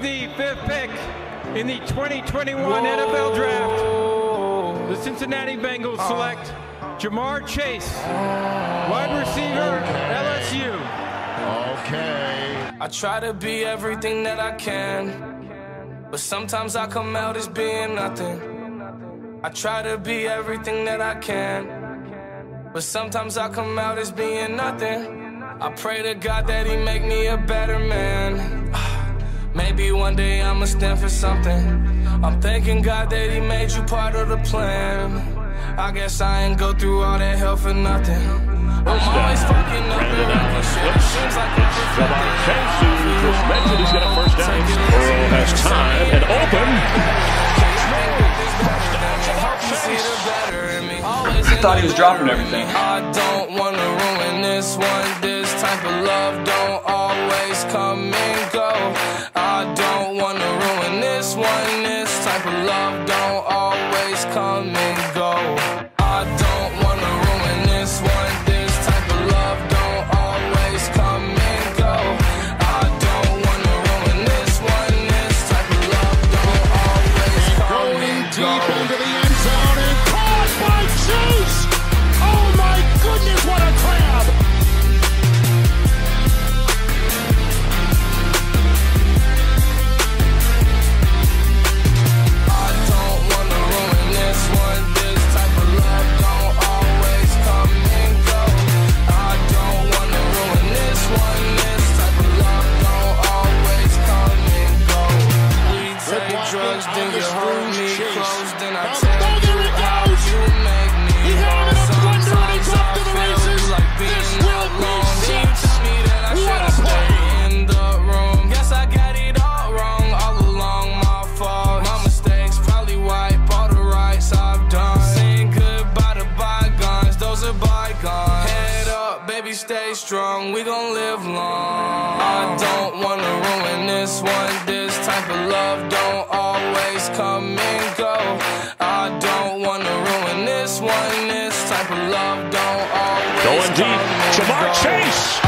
The fifth pick in the 2021 NFL Draft, the Cincinnati Bengals Uh. select Ja'Marr Chase, wide receiver, LSU. Okay. I try to be everything that I can, but sometimes I come out as being nothing. I try to be everything that I can, but sometimes I come out as being nothing. I pray to God that He make me a better man. Maybe one day I'ma stand for something. I'm thanking God that He made you part of the plan. I guess I ain't go through all that hell for nothing. I'm always fucking up and wrecking shit. It seems like I'm Ja'Marr perfecting Chase, just mentioned he's got a first down. Burrow has time and open. I thought he was dropping everything. I don't wanna ruin this one. This type of love don't don't always come and stay strong. We gon' live long. I don't wanna ruin this one. This type of love don't always come and go. I don't wanna ruin this one. This type of love don't always Going deep. Ja'Marr. Chase.